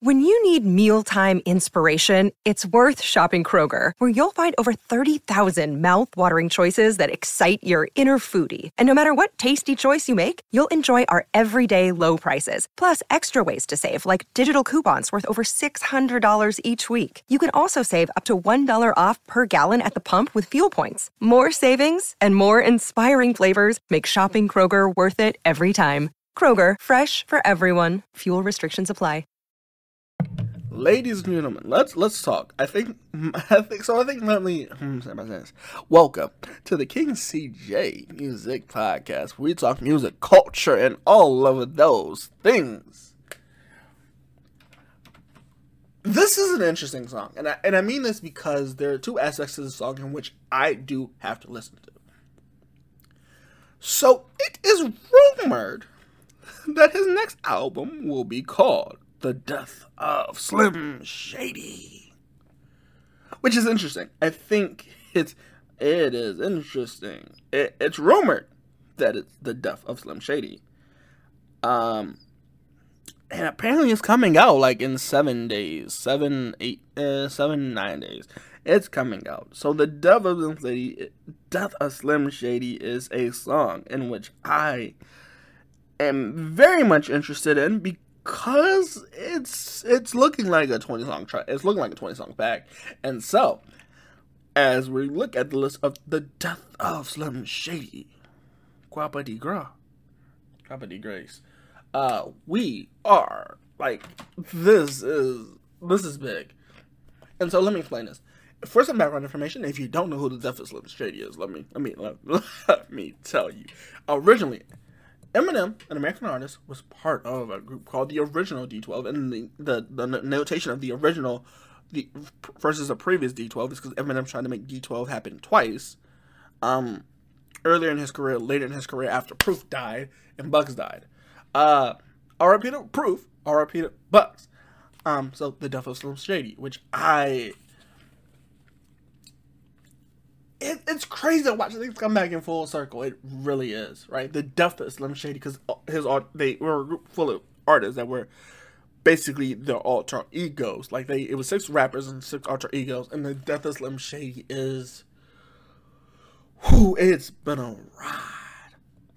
When you need mealtime inspiration, it's worth shopping Kroger, where you'll find over 30,000 mouthwatering choices that excite your inner foodie. And no matter what tasty choice you make, you'll enjoy our everyday low prices, plus extra ways to save, like digital coupons worth over $600 each week. You can also save up to $1 off per gallon at the pump with fuel points. More savings and more inspiring flavors make shopping Kroger worth it every time. Kroger, fresh for everyone. Fuel restrictions apply ladies and gentlemen, let's let's talk. I think I think so. I think let me hmm, welcome to the King CJ Music Podcast. We talk music, culture, and all of those things. This is an interesting song, and I and I mean this because there are two aspects to the song in which I do have to listen to. So it is rumored that his next album will be called the death of Slim Shady. Which is interesting. I think it's it is interesting. It, it's rumored that it's the death of Slim Shady. Um and apparently it's coming out like in seven days, seven, eight, uh, seven, nine days. It's coming out. So the death of Slim Shady, death of Slim Shady is a song in which I am very much interested in because it's it's looking like a 20 song track. It's looking like a 20 song pack. And so, as we look at the list of the death of Slim Shady, Guapa de Gra, Coup de Grace, uh, we are like this is this is big. And so let me explain this. For some background information, if you don't know who the Death of Slim Shady is, let me let me let, let me tell you. Originally, Eminem, an American artist, was part of a group called the Original D12, and the the, the notation of the original the versus a previous D12 is because Eminem tried to make D12 happen twice. Um, earlier in his career, later in his career, after Proof died and Bugs died. Uh, R.I.P. Proof, R.I.P. Bugs. Um, so the death of Slim Shady, which I it, it's crazy to watch things come back in full circle. It really is, right? The death of Slim Shady, because his art, they were a group full of artists that were basically their alter egos. Like they, it was six rappers and six alter egos, and the death of Slim Shady is, who it's been a ride.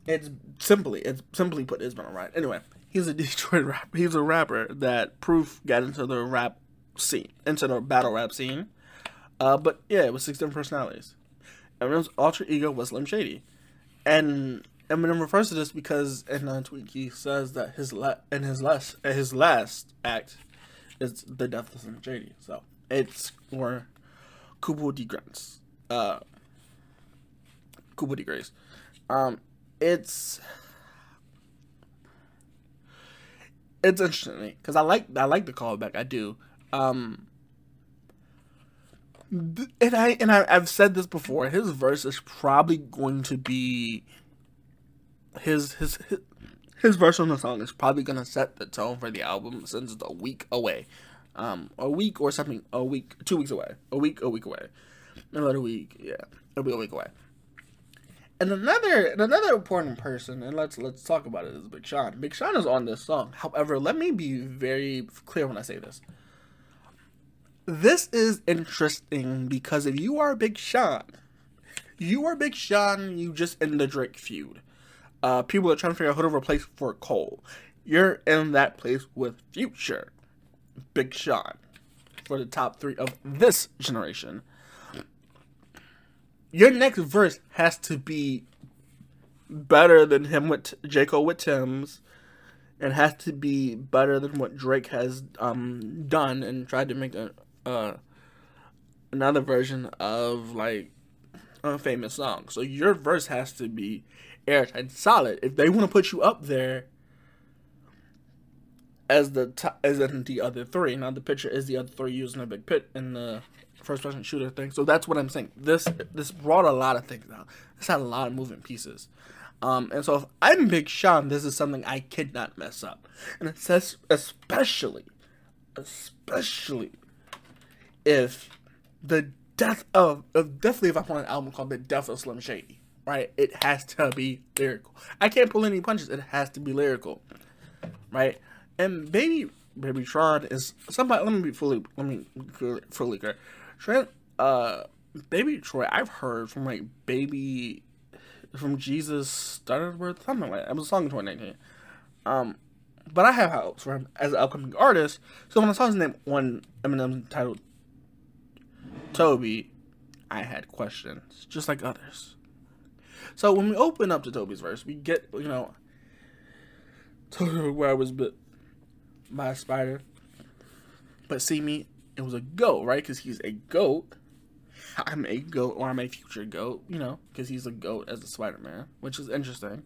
It's simply, it's simply put, it's been a ride. Anyway, he's a Detroit rapper. He's a rapper that Proof got into the rap scene, into the battle rap scene. Uh, but yeah, it was six different personalities. Eminem's alter ego was Slim Shady, and Eminem refers to this because in a tweet he says that his la- in his last his last act is the death of Slim Shady. So it's more Coup de Grace. Uh, Coup de Grace. Um, it's it's interesting because I like I like the callback. I do. Um, and I and I, I've said this before. His verse is probably going to be his his his, his verse on the song is probably going to set the tone for the album since it's a week away, um, a week or something, a week, two weeks away, a week, a week away, another week, yeah, it'll be a week away. And another and another important person, and let's let's talk about it is Big Sean. Big Sean is on this song. However, let me be very clear when I say this this is interesting because if you are Big Sean, you are Big Sean, you just in the Drake feud. Uh, people are trying to figure out who to replace for Cole. You're in that place with Future, Big Sean, for the top three of this generation. Your next verse has to be better than him with J. Cole with Tems. It has to be better than what Drake has um, done and tried to make a, uh, another version of like a famous song. So your verse has to be airtight, solid. If they want to put you up there as the top, as the other three, now the picture is the other three using a big pit in the first person shooter thing. So that's what I'm saying. This this brought a lot of things out. This had a lot of moving pieces. Um, and so if I'm Big Sean, this is something I cannot mess up. And it says especially, especially if the death of, of definitely if I want an album called The Death of Slim Shady, right? It has to be lyrical. I can't pull any punches. It has to be lyrical, right? And maybe Baby Tron is somebody. Let me be fully. Let me fully clear. Trent, uh, Baby Troy. I've heard from like Baby, from Jesus started with something like that. It was a song in 2019. Um, but I have hopes for him as an upcoming artist. So when I saw his name on Eminem titled Tobey, I had questions, just like others. So when we open up to Tobey's verse, we get you know where I was bit by a spider. But see me, it was a goat, right? Because he's a goat. I'm a goat, or I'm a future goat, you know, because he's a goat as a Spider Man, which is interesting.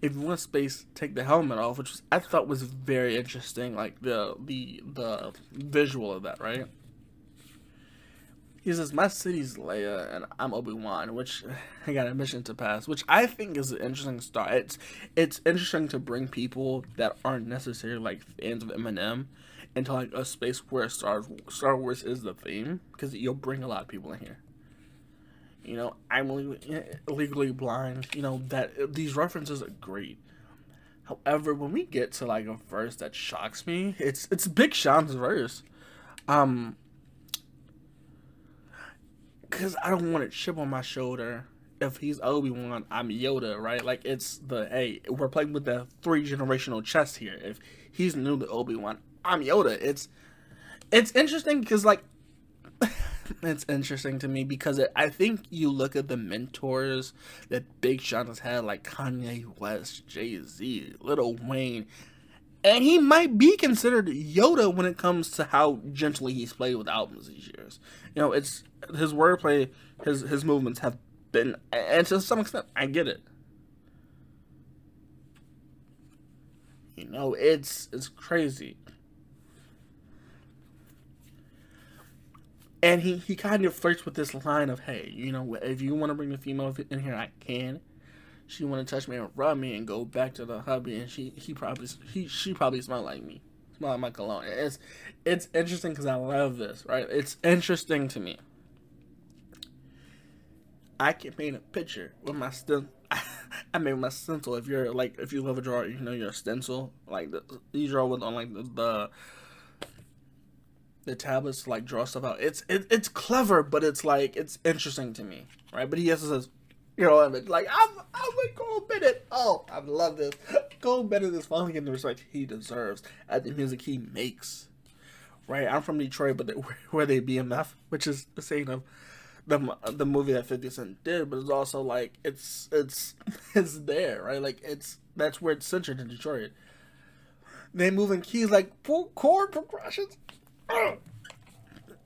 If you want space, take the helmet off, which was, I thought was very interesting, like the the the visual of that, right? He says, "My city's Leia, and I'm Obi Wan," which I got a mission to pass, which I think is an interesting start. It's it's interesting to bring people that aren't necessarily like fans of Eminem into like a space where Star Star Wars is the theme, because you'll bring a lot of people in here. You know, I'm legally blind. You know that these references are great. However, when we get to like a verse that shocks me, it's it's Big Sean's verse. Um, because I don't want a chip on my shoulder. If he's Obi Wan, I'm Yoda, right? Like it's the hey, we're playing with the three generational chess here. If he's new to Obi Wan, I'm Yoda. It's it's interesting because like it's interesting to me because it, I think you look at the mentors that Big Sean has had, like Kanye West, Jay Z, Lil Wayne, and he might be considered Yoda when it comes to how gently he's played with albums these years. You know, it's his wordplay, his his movements have been, and to some extent, I get it. You know, it's it's crazy. And he, he kind of flirts with this line of, hey, you know, if you want to bring the female in here, I can she want to touch me and rub me and go back to the hubby and she he probably he she probably smell like me. Smell like my cologne. It's it's interesting because i love this right? It's interesting to me. I can paint a picture with my stencil i made my stencil. If you're like if you love a draw you know your stencil like the, you draw with on like the, the the tablets to like draw stuff out. It's it, it's clever, but it's like it's interesting to me, right? But he also says you know, what I mean? like I'm, I'm a Cole Bennett. Oh, I love this. Cole Bennett is finally getting the respect he deserves at the music he makes. Right, I'm from Detroit, but where they BMF, which is the saying of the the movie that Fifty Cent did, but it's also like it's it's it's there, right? Like it's that's where it's centered in Detroit. They moving keys like chord progressions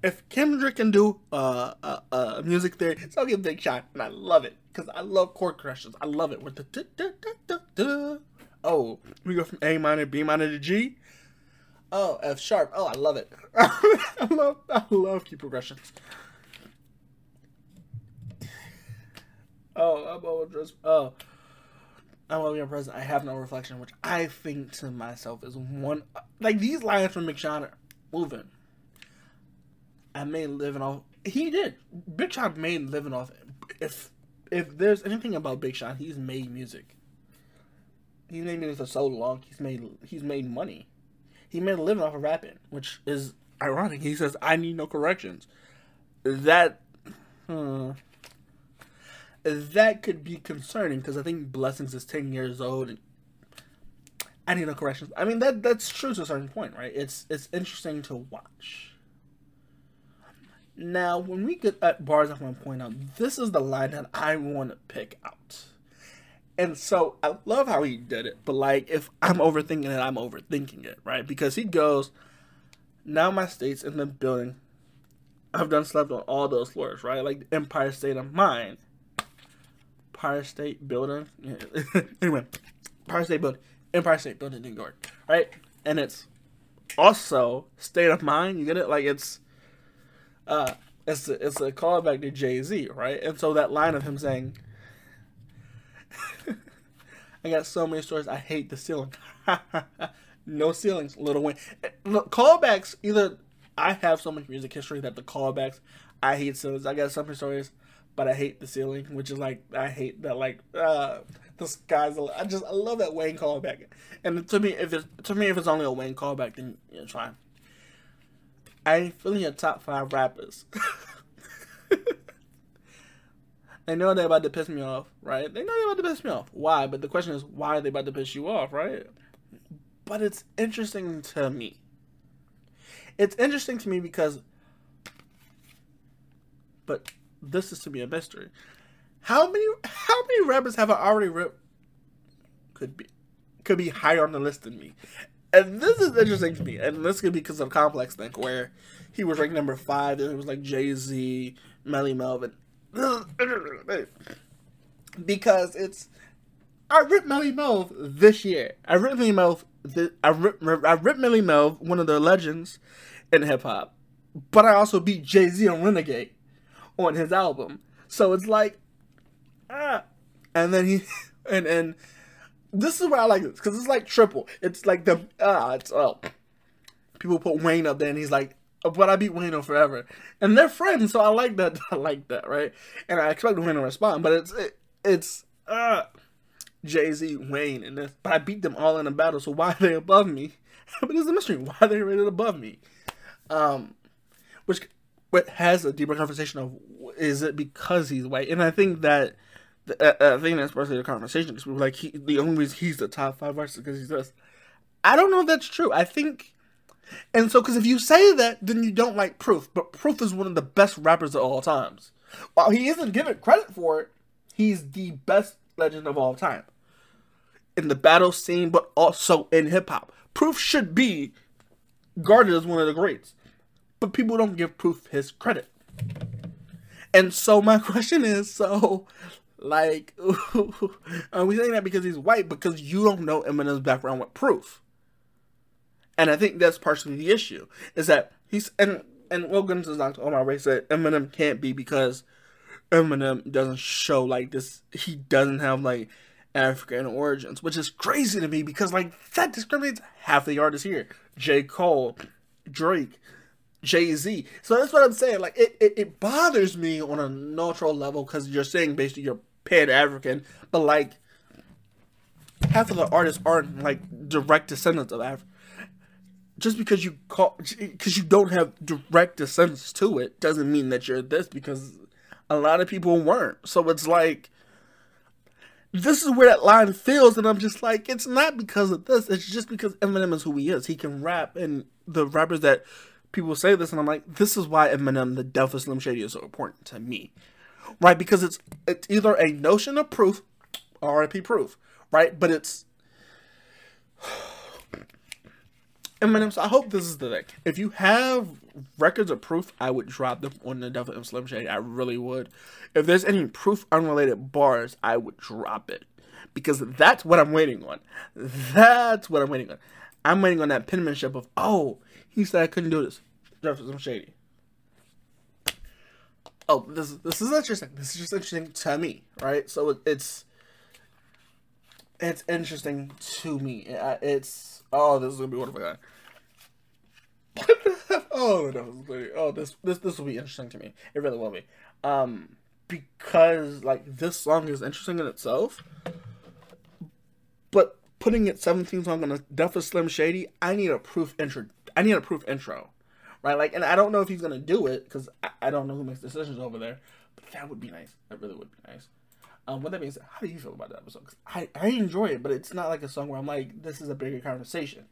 if Kendrick can do uh, uh, uh music theory, gonna be a big shot, and I love it because I love chord progressions. I love it with the da, da, da, da, oh, we go from A minor, B minor to G. Oh, F sharp. Oh, I love it. I love I love key progressions. Oh, I'm over just oh. I'm over your present. I have no reflection, which I think to myself is one like these lines from McShawn are moving. I made living off. He did. Big Sean made living off. If if there's anything about Big Sean, he's made music. He's made music for so long. He's made he's made money. He made a living off of rapping, which is ironic. He says, "I need no corrections." That, hmm, that could be concerning because I think Blessings is ten years old and I need no corrections. I mean that that's true to a certain point, right? It's it's interesting to watch. Now, when we get at bars, I want to point out this is the line that I want to pick out. And so I love how he did it, but like if I'm overthinking it, I'm overthinking it, right? Because he goes, Now my state's in the building. I've done slept on all those floors, right? Like Empire State of Mind. Empire State Building. anyway, Empire State Building. Empire State Building, New York, right? And it's also State of Mind. You get it? Like it's uh, it's a, it's a callback to Jay Z, right? And so that line of him saying, "I got so many stories. I hate the ceiling. no ceilings, Lil Wayne." Look, callbacks either I have so much music history that the callbacks I hate ceilings. I got so many stories. but I hate the ceiling, which is like I hate that like uh the sky's. I just I love that Wayne callback, and to me if it's to me if it's only a Wayne callback, then know, fine. I ain't feeling your top five rappers. they know they're about to piss me off, right? They know they're about to piss me off. Why? But the question is, why are they about to piss you off, right? But it's interesting to me. It's interesting to me because, but this is to be a mystery. How many how many rappers have I already ripped? Could be could be higher on the list than me. And this is interesting to me, and this could be because of complex thing where he was ranked number five, and it was like Jay Z, Melly Melvin. Because it's I ripped Melly Melv this year. I ripped Melly Melv. I ripped I Melly Melv, one of the legends in hip hop. But I also beat Jay Z on Renegade on his album. So it's like, ah. And then he, and, and this is why I like this, because it's like triple. It's like the, ah, it's, oh. People put Wayne up there and he's like, but I beat Wayne forever. And they're friends, so I like that. I like that, right? And I expect Wayne to respond, but it's, it, it's, ah. Jay Z, Wayne, and this, but I beat them all in a battle. So why are they above me? but it's a mystery. Why are they rated above me? Um, which what has a deeper conversation of is it because he's white? And I think that uh, uh, I think that's part of the conversation because people like he, the only reason he's the top five artist because he's this. I don't know if that's true. I think, and so because if you say that, then you don't like Proof. But Proof is one of the best rappers of all times. While he isn't given credit for it, he's the best legend of all time in the battle scene, but also in hip hop. Proof should be guarded as one of the greats but people don't give Proof his credit. And so my question is, so like, are we saying that because he's white? Because you don't know Eminem's background with Proof. And I think that's partially the issue is that he's and and is not on my race that Eminem can't be because Eminem doesn't show like this. He doesn't have like African origins, which is crazy to me because like that discriminates half the artists here. J. Cole, Drake, Jay Z. So that's what I'm saying. Like it, it, it bothers me on a neutral level because you're saying basically you're pan African, but like half of the artists aren't like direct descendants of Africa. Just because you call, because you don't have direct descendants to it, doesn't mean that you're this. Because a lot of people weren't. So it's like this is where that line feels, and I'm just like, it's not because of this. It's just because Eminem is who he is. He can rap, and the rappers that people say this, and I'm like, this is why Eminem, the Death of Slim Shady, is so important to me, right? Because it's it's either a notion of proof, RIP proof, right? But it's Eminem. So I hope this is the thing. If you have records of proof, I would drop them on the Death of Slim Shady. I really would. If there's any proof unrelated bars, I would drop it because that's what I'm waiting on. That's what I'm waiting on. I'm waiting on that penmanship of oh he said I couldn't do this. Jefferson Shady. Oh, this this is interesting. This is just interesting to me, right? So it, it's it's interesting to me. It's oh, this is gonna be one of a guy. oh no, oh this this this will be interesting to me. It really will be. Um, because like this song is interesting in itself, but putting it 17 song on a Death of Slim Shady, I need a proof intro I need a proof intro, right? Like, and I don't know if he's gonna do it because I, I, don't know who makes decisions over there. But that would be nice. That really would be nice. Um, with that said, how do you feel about that episode? Cause I I enjoy it, but it's not like a song where I'm like, this is a bigger conversation.